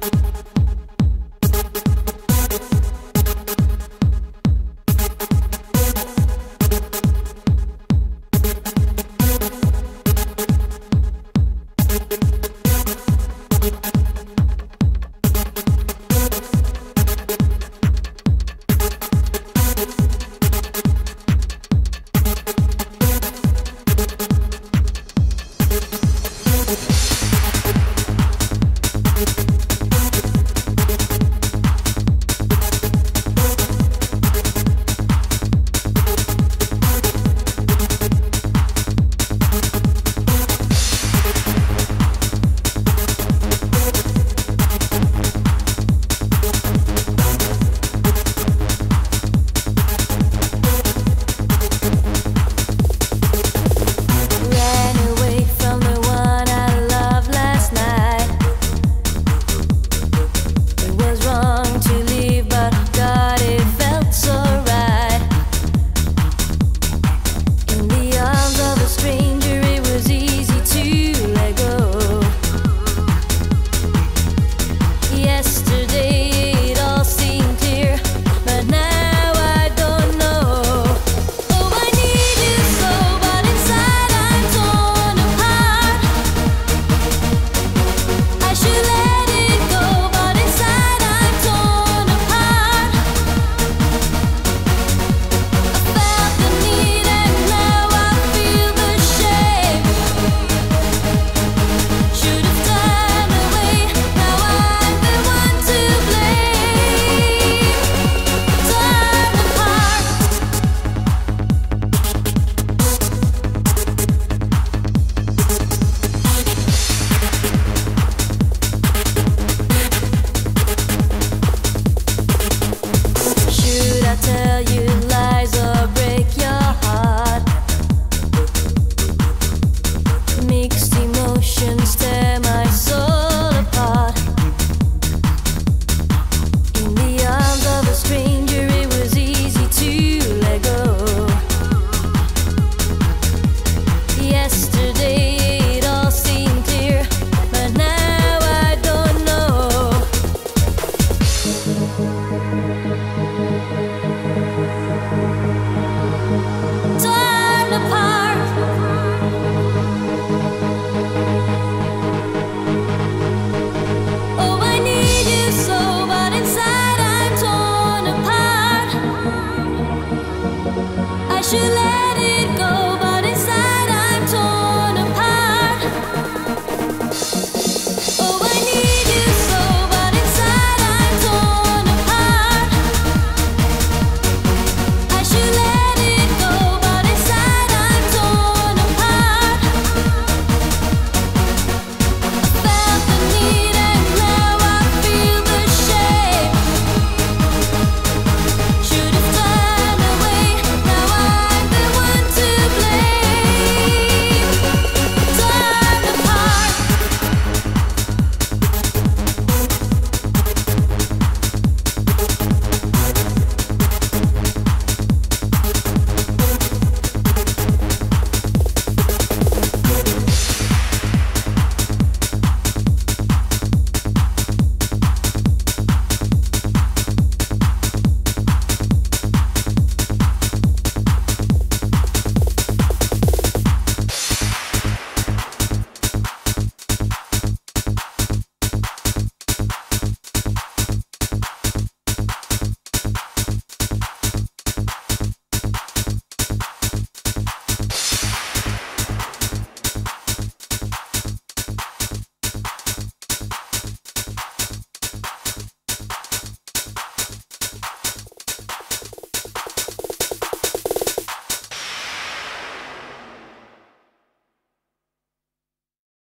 Bye.